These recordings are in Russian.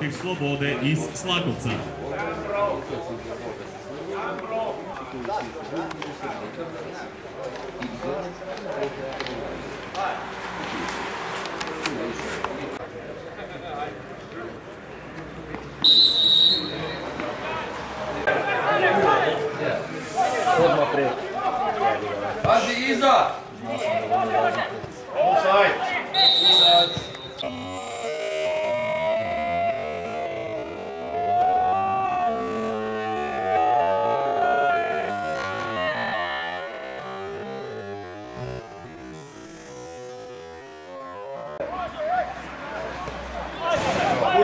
Півслободи із Слаковця. Антииза!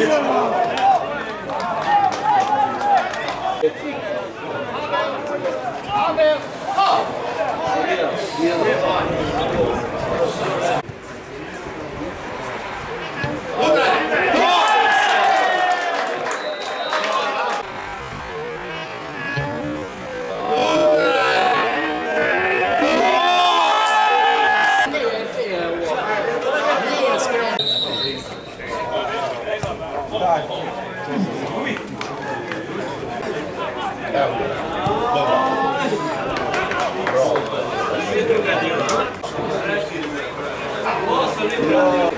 Yeah. Nossa, lembrando.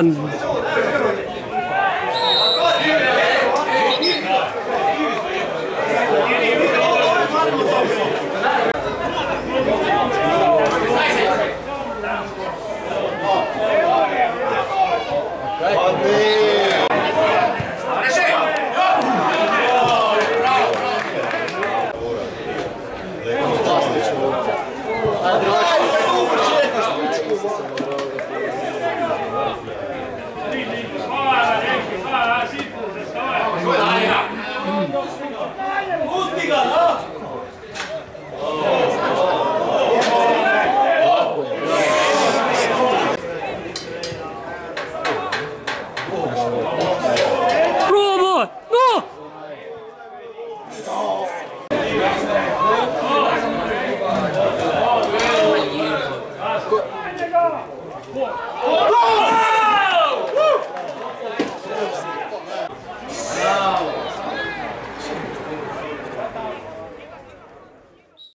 嗯。